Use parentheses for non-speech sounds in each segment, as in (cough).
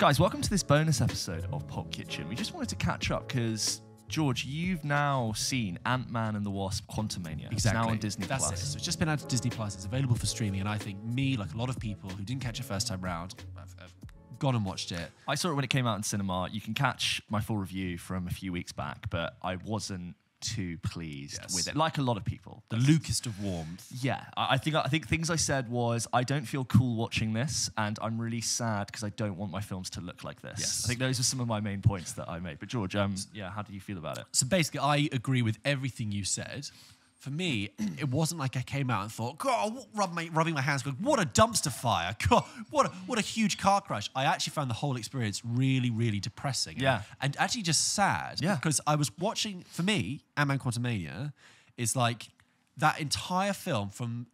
Guys, welcome to this bonus episode of Pulp Kitchen. We just wanted to catch up because, George, you've now seen Ant Man and the Wasp Quantumania. It's now on Disney That's Plus. it. So it's just been out to Disney Plus. It's available for streaming, and I think me, like a lot of people who didn't catch it first time round, have, have gone and watched it. I saw it when it came out in cinema. You can catch my full review from a few weeks back, but I wasn't too pleased Yes. with it, like a lot of people. The Lucast of warmth. Yeah, I I think I think things I said was I don't feel cool watching this, and I'm really sad because I don't want my films to look like this. Yes. I think those are some of my main points that I made. But George, um, yeah, how do you feel about it? So basically, I agree with everything you said. For me, it wasn't like I came out and thought, God, rub my, rubbing my hands, going, what a dumpster fire. (laughs) God, what a, what a huge car crash. I actually found the whole experience really, really depressing. Yeah. And actually just sad. Yeah. Because I was watching, for me, Ant-Man Quantumania is like that entire film from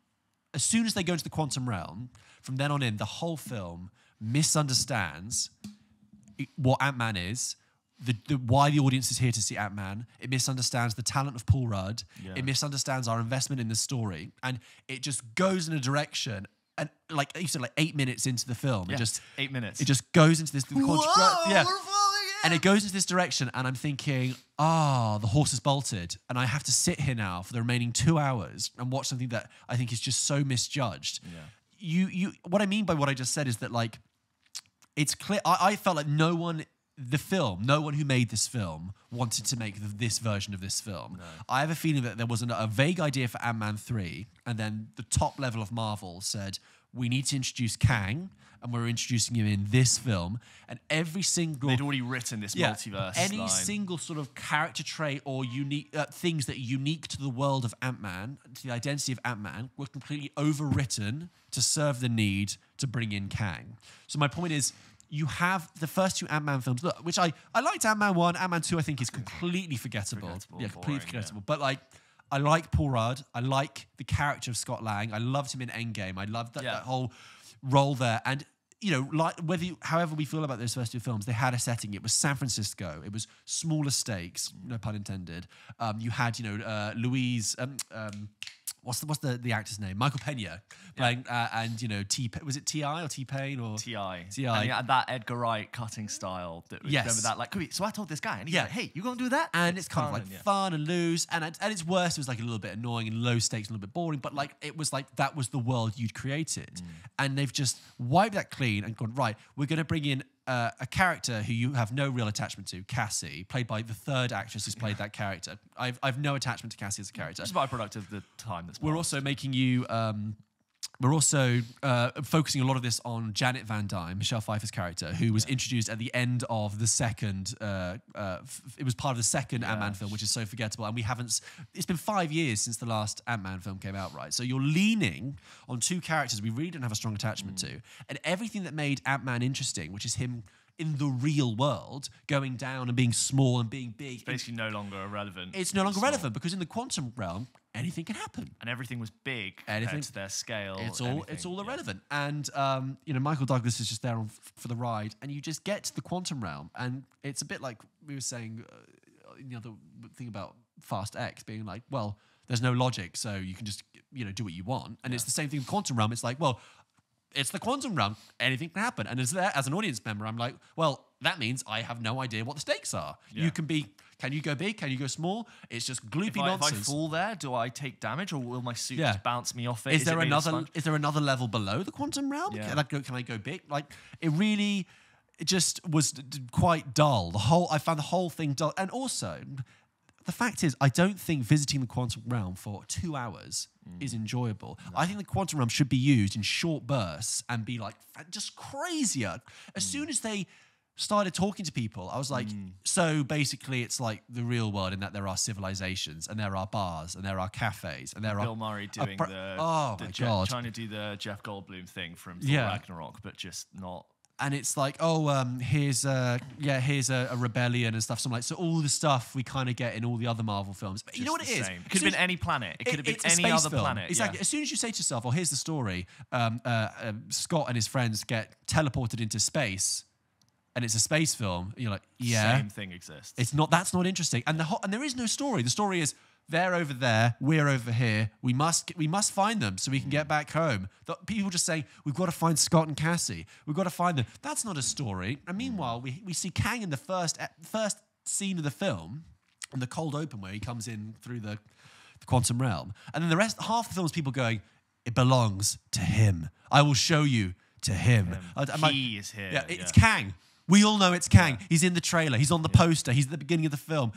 as soon as they go into the quantum realm, from then on in, the whole film misunderstands what Ant Man is, the, the why the audience is here to see Ant Man. It misunderstands the talent of Paul Rudd. Yeah. It misunderstands our investment in the story, and it just goes in a direction. And like you said, like eight minutes into the film, it just eight minutes. It just goes into this. Whoa, yeah. And it goes into this direction, and I'm thinking, ah, the horse is bolted, and I have to sit here now for the remaining two hours and watch something that I think is just so misjudged. Yeah. You, you. What I mean by what I just said is that like it's clear. I, I felt like no one, the film, no one who made this film wanted to make th- this version of this film. I have a feeling that there was an, a vague idea for Ant Man 3, and then the top level of Marvel said, we need to introduce Kang, and we're introducing him in this film. And every single. They'd already written this multiverse. Any line. single sort of character trait or unique uh, things that are unique to the world of Ant Man, to the identity of Ant Man, were completely overwritten to serve the need to bring in Kang. So my point is. You have the first two Ant Man films, look, which I I liked Ant Man one, Ant Man two. I think is completely forgettable. Forgettable, yeah, completely boring, yeah. forgettable. But like, I like Paul Rudd. I like the character of Scott Lang. I loved him in Endgame. I loved that, Yeah. that whole role there. And you know, like whether you, however we feel about those first two films, they had a setting. It was San Francisco. It was smaller stakes, no pun intended. Um, you had, you know, uh, Luis. Um, um, what's the what's the, the actor's name? Michael Pena playing, uh, and you know, T. Was it Ti or T Pain or Ti, Ti. and yeah, that Edgar Wright cutting style. That, Yes. remember that? Like, so I told this guy, and he's Yeah. like, "Hey, you gonna do that?" and it's, kind of like and yeah. fun and loose, and at, at its worst, it was like a little bit annoying and low stakes, and a little bit boring. But like it was like that was the world you'd created, Mm. and they've just wiped that clean and gone right. We're going to bring in uh, a character who you have no real attachment to, Cassie, played by the third actress who's played that character. I've I've no attachment to Cassie as a character. It's a byproduct of the time that's. We're passed. also making you. Um, we're also uh, focusing a lot of this on Janet Van Dyne, Michelle Pfeiffer's character, who was introduced at the end of the second. Uh, uh, it was part of the second Ant Man film, which is so forgettable. And we haven't. It's been five years since the last Ant Man film came out, right? So you're leaning on two characters we really don't have a strong attachment to, and everything that made Ant Man interesting, which is him in the real world, going down and being small and being big. basically no longer irrelevant. It's no longer Small. relevant because in the quantum realm, anything can happen. And everything was big Anything- compared to their scale. it's all anything, it's all yeah. irrelevant. And um, you know michael douglas is just there on, f- for the ride and you just get to the quantum realm and it's a bit like we were saying uh, in the other thing about fast x being like well there's no logic so you can just you know do what you want. And it's the same thing with quantum realm. It's like well it's the quantum realm. Anything can happen. And as there as an audience member. I'm like well that means i have no idea what the stakes are. Yeah. you can be can you go big? Can you go small? It's just gloopy If I, if I fall there, do I take damage, or will my suit Yeah. just bounce me off it? is it there of another is there another level below the quantum realm? Yeah. can, I go, can I go big? Like it really it just was quite dull. The whole i found the whole thing dull. And also the fact is i don't think visiting the quantum realm for two hours Mm. is enjoyable. I think the quantum realm should be used in short bursts and be like just crazier. As Mm. soon as they started talking to people i was like so basically it's like the real world in that there are civilizations and there are bars and there are cafes and there are Bill Murray doing pro- the, oh the my Je- god trying to do the Jeff Goldblum thing from Thor Yeah. Ragnarok, but just not. and it's like, oh, um, here's a yeah, here's a, a rebellion and stuff. So I'm like, so all the stuff we kind of get in all the other Marvel films. But you know what it is? It could have been any planet. It could have been any other film. planet. Exactly. Yeah. As soon as you say to yourself, "Oh, here's the story," um, uh, um, Scott and his friends get teleported into space, and it's a space film. You're like, yeah, Same thing exists. it's not. That's not interesting. And the whole, and there is no story. The story is they're over there, we're over here. We must we must find them so we can get mm. back home. The, people just saying we've got to find Scott and Cassie. We've got to find them. That's not a story. And mm. meanwhile, we, we see Kang in the first first scene of the film, in the cold open where he comes in through the, the quantum realm, and then the rest half the film is people going, "It belongs to him. I will show you to him." I- I'm like, He is here. yeah, it's yeah. Kang. We all know it's Kang. He's in the trailer. He's on the poster. He's at the beginning of the film.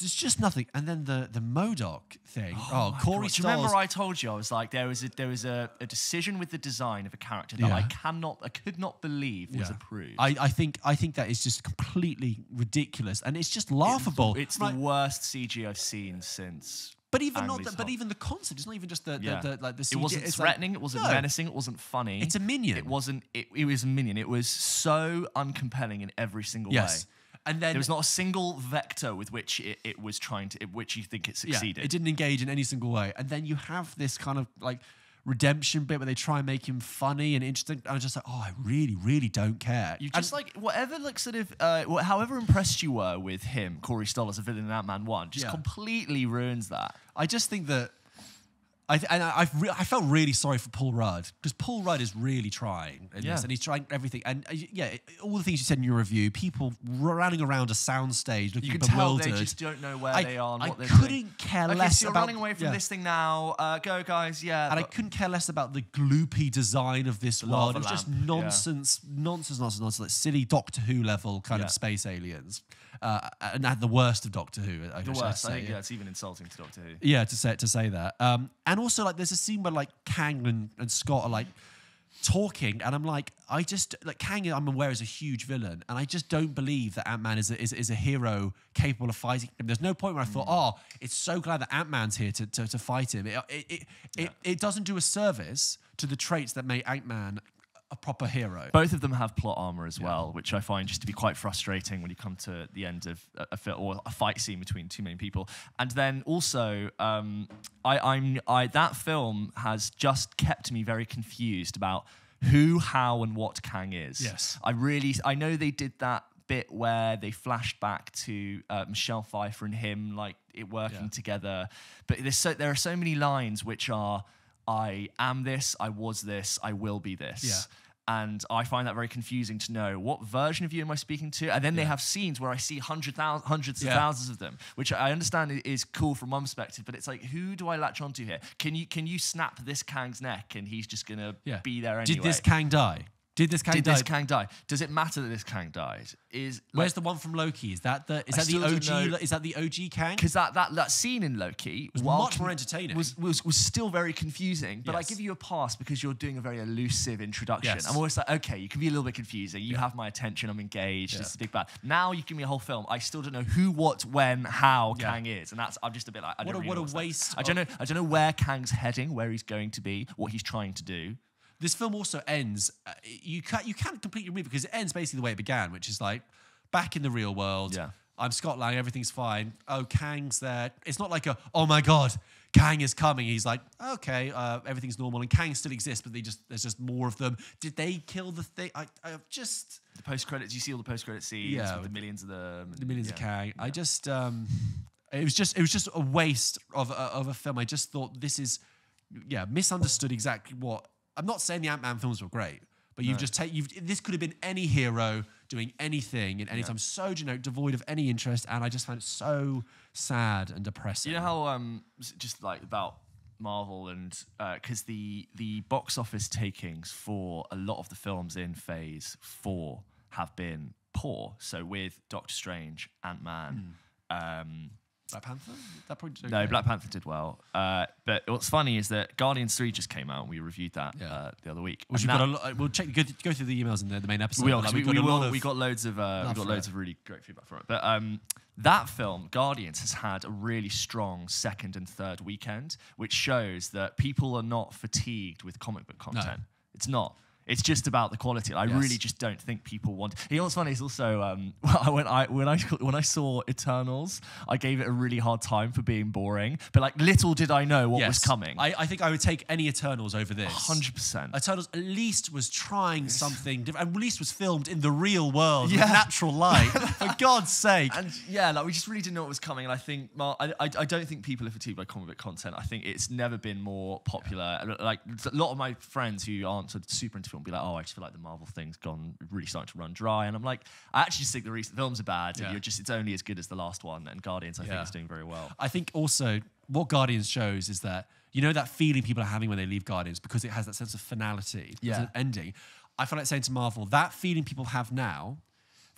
There's just nothing. And then the the MODOK thing. Oh, oh my Corey Do you remember I told you I was like there was a there was a, a decision with the design of a character that I cannot I could not believe was Yeah. approved. I, I think I think that is just completely ridiculous, and it's just laughable. It's Right. the worst CG I've seen since. But even not, the, but even the concept. It's not even just the, the, Yeah. the like the. it wasn't it's like- threatening. it wasn't No. menacing. It wasn't funny. It's a minion. It wasn't. It, it was a minion. It was so uncompelling in every single Yes, way. and then There was not a single vector with which it, it was trying to, which you think it yeah, succeeded. it didn't engage in any single way. And then you have this kind of like redemption bit where they try and make him funny and interesting. I'm just like, oh, I really, really don't care. You And- just like whatever, like sort of, uh, however impressed you were with him, Corey Stoll as a villain in Ant Man One, just Yeah. completely ruins that. I just think that I th- and I, I've re- I felt really sorry for Paul Rudd because Paul Rudd is really trying in Yeah. this, and he's trying everything. And uh, yeah, all the things you said in your review, people running around a soundstage looking You can tell bewildered. they just don't know where I- they are and I what they're couldn't doing. care okay, less so you're about- running away from yeah. this thing now. Uh, go, guys. Yeah. and I couldn't care less about the gloopy design of this world. It was just lamp, yeah. nonsense, nonsense, nonsense, nonsense, like silly Doctor Who level kind of space aliens, uh, and at the worst of Doctor Who. I the worst. say. I think yeah, it's even insulting to Doctor Who. Yeah, to say to say that. Um, and also like there's a scene where like Kang and, and Scott are like talking, and I'm like, I just like Kang. I'm aware is a huge villain, and I just don't believe that Ant Man is a, is, is a hero capable of fighting him. There's no point where I thought, oh, it's so glad that Ant Man's here to, to, to fight him. It it, it, it it doesn't do a service to the traits that make Ant Man a proper hero. Both of them have plot armor as well, which I find just to be quite frustrating when you come to the end of a, a or a fight scene between two main people. And then also, um, I, I'm I that film has just kept me very confused about who, how, and what Kang is. Yes. I really I know they did that bit where they flashed back to uh, Michelle Pfeiffer and him like it working Yeah. together, but there's so there are so many lines which are I am this, I was this, I will be this. Yeah. And I find that very confusing to know what version of you am I speaking to. And then they have scenes where I see hundred thousand, hundreds of Yeah. thousands of them, which I understand is cool from one perspective. But it's like, who do I latch onto here? Can you can you snap this Kang's neck and he's just gonna yeah. be there anyway? Did this Kang die? Did this Kang Did die? this Kang die? Does it matter that this Kang died? Is Where's the one from Loki? Is that the is I that the OG? Is that the OG Kang? because that, that that scene in Loki was much more entertaining. Was, was was still very confusing. But I give you a pass because you're doing a very elusive introduction. Yes. I'm always like, okay, you can be a little bit confusing. You have my attention. I'm engaged. Yeah. It's a big bad. Now you give me a whole film. I still don't know who, what, when, how Yeah. Kang is, and that's I'm just a bit like, I What don't a- really what know a waste I don't know. I don't know where Kang's heading, where he's going to be, what he's trying to do. This film also ends. Uh, you can't you can't completely it because it ends basically the way it began, which is like back in the real world. Yeah. I'm Scott Lang. Everything's fine. Oh, Kang's there. It's not like a oh my god, Kang is coming. He's like okay, uh, everything's normal, and Kang still exists, but they just there's just more of them. Did they kill the thing? I, I just The post credits. You see all the post credit scenes Yeah, with the millions of them. the millions of yeah. Kang. I just um, it was just it was just a waste of a, of a film. I just thought this is yeah misunderstood exactly what I'm not saying the Ant Man films were great, but you've just taken you've this could have been any hero doing anything in any time, so generic, devoid of any interest, and I just found it so sad and depressing. You know how um just like about Marvel and because the the box office takings for a lot of the films in Phase Four have been poor. So with Doctor Strange, Ant Man. Um, Black Panther? That probably did no. Black Panther did well. Uh, but what's funny is that Guardians 3 just came out. and We reviewed that Yeah. uh, the other week. Which we've that- got a we'll check go, go through the emails in the, the main episode. we, but, will, like, we, got we will. of- We got loads of uh, we got loads it. of really great feedback from it. But um, that film, Guardians, has had a really strong second and third weekend, which shows that people are not fatigued with comic book content. It's not. It's just about the quality. I Yes. really just don't think people want. You know what's funny is also um, (laughs) when I when I (laughs) when I saw Eternals, I gave it a really hard time for being boring. But like little did I know what was coming. I, I think I would take any Eternals over this. Hundred percent. Eternals at least was trying something different. At least was filmed in the real world, Yeah. with natural light. (laughs) For God's sake. And yeah, like we just really didn't know what was coming. And I think, Mar- I, I, I don't think people are fatigued by comic book content. I think it's never been more popular. And, Like a lot of my friends who aren't sort of super into film be like, oh, I just feel like the Marvel thing's gone really starting to run dry. And I'm like, I actually just think the recent films are bad. Yeah. And you're just, it's only as good as the last one. And Guardians, I Yeah. think, is doing very well. I think also what Guardians shows is that you know that feeling people are having when they leave Guardians because it has that sense of finality, Yeah. an ending. I feel like saying to Marvel that feeling people have now,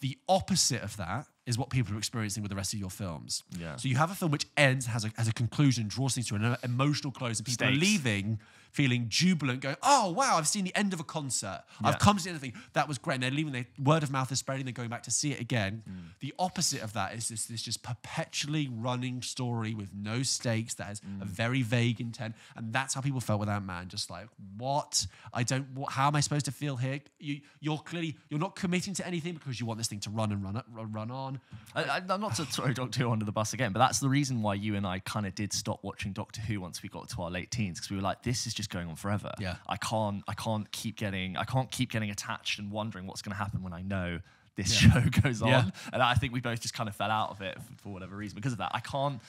the opposite of that is what people are experiencing with the rest of your films. Yeah. So you have a film which ends, has a, has a conclusion, draws things to an emotional close, and people are leaving feeling jubilant, going, "Oh wow, I've seen the end of a concert. Yeah. I've come to the end of the thing. That was great." And they're leaving. Their word of mouth is spreading. They're going back to see it again. Mm. The opposite of that is this this just perpetually running story with no stakes that has a Mm. very vague intent, and that's how people felt with Ant Man. Just like, what? I don't. What, how am I supposed to feel here? You you're clearly you're not committing to anything because you want this thing to run and run up, run, run on. I, I, I'm not to throw Doctor Who under the bus again, but that's the reason why you and I kind of did stop watching Doctor Who once we got to our late teens because we were like, this is just going on forever. Yeah. I can't, I can't keep getting, I can't keep getting attached and wondering what's going to happen when I know this Yeah. show (laughs) goes on. Yeah. And I think we both just kind of fell out of it for, for whatever reason because of that. I can't.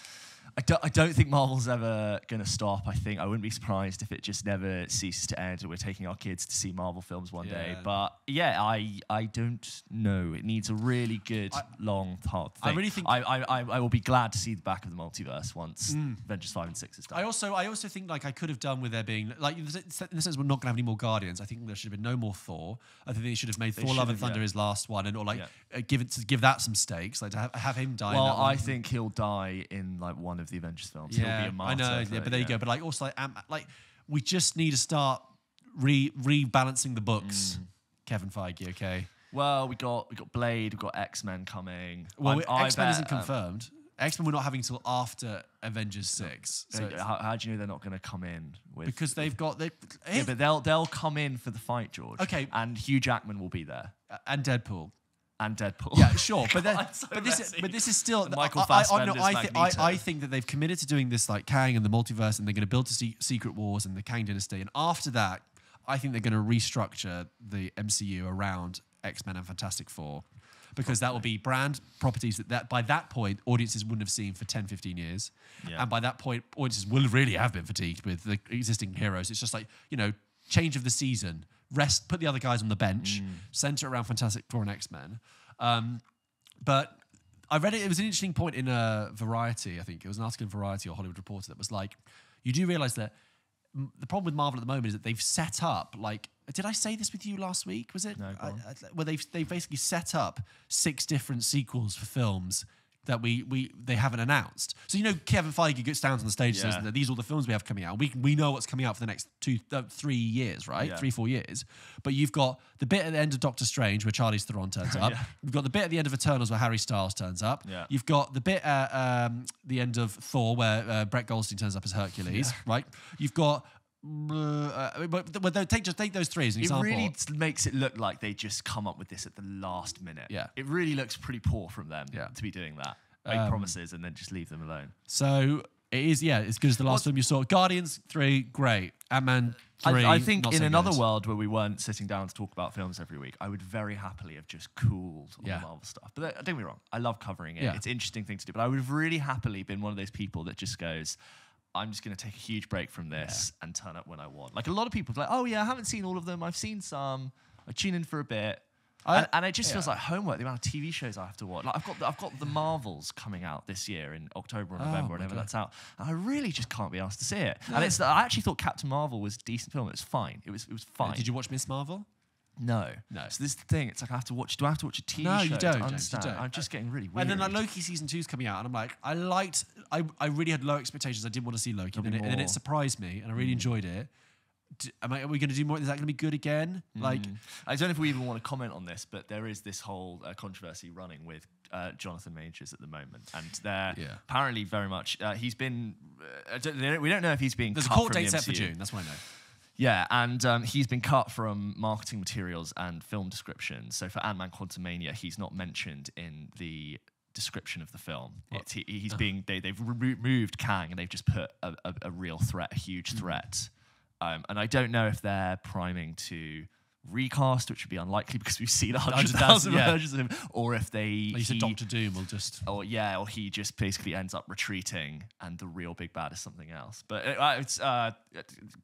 I don't, I don't think Marvel's ever going to stop. I think I wouldn't be surprised if it just never ceases to end we're taking our kids to see Marvel films one day. But yeah, I I don't know. It needs a really good, long, hard thing. I really think- I, I, I, I will be glad to see the back of the multiverse once Avengers 5 and 6 is done. I also, I also think like I could have done with there being like in the sense- in the sense we're not going to have any more Guardians. I think there should have been no more Thor. I think they should have made Thor: should Love and Thunder yeah. his last one, and or like Yeah. uh, give it to give that some stakes, like to have, have him die. well. I think he'll die in like one of the Avengers films. yeah, he'll be a I martyr. know, for- yeah, but there you go. But like also like, Ant- like we just need to start re rebalancing the books. Mm. Kevin Feige, okay. Well, we got we got Blade, we got X Men coming. Well, I X Men isn't um, confirmed. X Men we're not having till after Avengers six, so so how, how do you know they're not going to come in with? because they've got they yeah, but they'll they'll come in for the fight, George. Okay. and Hugh Jackman will be there and Deadpool. And Deadpool. Yeah, sure, but (laughs) then, God, so but this, messy. but this is still. And Michael I, I, I, no, Fassbender's I, thi- I. I think that they've committed to doing this like Kang and the multiverse, and they're going to build to se- Secret Wars and the Kang Dynasty, and after that, I think they're going to restructure the MCU around X Men and Fantastic Four. Because that will be brand properties that, that by that point audiences wouldn't have seen for 10, 15 years. Yeah. And by that point, audiences will really have been fatigued with the existing heroes. It's just like, you know, change of the season, rest, put the other guys on the bench, center around Fantastic Four and X Men. Um, but I read it. It was an interesting point in uh, Variety. I think it was an article in Variety or Hollywood Reporter that was like, you do realize that m- the problem with Marvel at the moment is that they've set up like. Did I say this with you last week? Was it? No, I-. I- where they've they've basically set up six different sequels for films that we we they haven't announced. So you know, Kevin Feige gets down on the stage and Yeah. says that these are all the films we have coming out. We we know what's coming out for the next two uh, three years, right? Yeah. Three four years. But you've got the bit at the end of Doctor Strange where Charlize Theron turns (laughs) up. Yeah. You've got the bit at the end of Eternals where Harry Styles turns up. Yeah. You've got the bit at um, the end of Thor where uh, Brett Goldstein turns up as Hercules, right? You've got. Uh, but, but take just take those three as an It example. really makes it look like they just come up with this at the last minute. Yeah. It really looks pretty poor from them Yeah. to be doing that. Make Um, promises and then just leave them alone. So it is, yeah, as good as the last film you saw. Guardians three, great. Ant Man three. I, I think in so another good. world where we weren't sitting down to talk about films every week, I would very happily have just cooled on Yeah. the Marvel stuff. But uh, don't get me wrong, I love covering it. Yeah. It's an interesting thing to do. But I would have really happily been one of those people that just goes, I'm just going to take a huge break from this and turn up when I want. Like a lot of people are like, oh yeah, I haven't seen all of them. I've seen some. I tune in for a bit. I- and, and it just feels like homework. The amount of TV shows I have to watch. Like I've got, the, I've got the Marvels coming out this year in October or Oh, November, whenever okay. that's out. And I really just can't be asked to see it. And it's, I actually thought Captain Marvel was a decent film. It was fine. It was, it was fine. Uh, Did you watch Miss Marvel? No, No. So this is the thing. It's like I have to watch. Do I have to watch a TV No, show you to don't, James, you understand? don't. I'm just getting really weird. And then like Loki season two's coming out, and I'm like, I liked, I, I really had low expectations. I didn't want to see Loki, and then, it, and then it more. Mm. surprised me, and I really enjoyed it. D- am I, are we going to do more? Is that going to be good again? Like, Mm. I don't know if we even want to comment on this, but there is this whole uh, controversy running with uh, Jonathan Majors at the moment, and they're Yeah. apparently very much. Uh, he's been. Uh, I don't, they don't- we don't know if he's being. there's a cut court from date the set for MCU. June. That's what I know. Yeah, and um, he's been cut from marketing materials and film descriptions. So for Ant Man Quantumania, he's not mentioned in the description of the film. It's, he, he's being they, they've removed Kang and they've just put a, a, a real threat, a huge threat. Um, and I don't know if they're priming to recast, which would be unlikely because we've seen a hundred 100,000, thousand yeah. versions of him, or if they Like you said, he- Doctor Doom will just. or yeah, or he just basically ends up retreating, and the real big bad is something else. But it, uh, it's uh,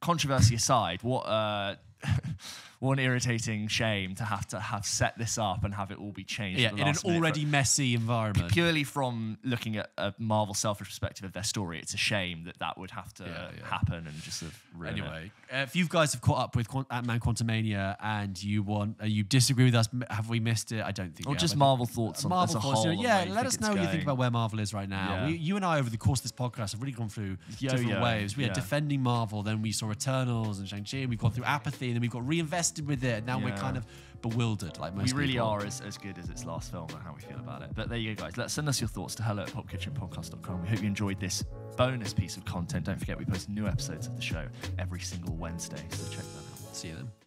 controversy aside, what uh, (laughs) what an irritating shame to have to have set this up and have it all be changed. Yeah, in an last minute for- already messy environment. purely from looking at a Marvel selfish perspective of their story, it's a shame that that would have to Yeah, yeah. happen and just sort of. Anyway, uh, if you guys have caught up with Quant- Ant-Man Quantumania and you want, uh, you disagree with us, have we missed it? I don't think. Or just Marvel thoughts on Marvel thoughts, whole. you know, and yeah, let us know what you think about where Marvel is right now. We, you and I, over the course of this podcast, have really gone through Yo-yo, different waves. We yeah. defending Marvel, then we saw Eternals and Shang-Chi, and we've gone through apathy, and then we've got reinvested with it, and now we're kind of bewildered, like most we really people. are as, as good as its last film and how we feel about it. But there you go, guys. Let's send us your thoughts to hello at pulpkitchenpodcast.com. We hope you enjoyed this bonus piece of content. Don't forget, we post new episodes of the show every single Wednesday, so check that out. See you then.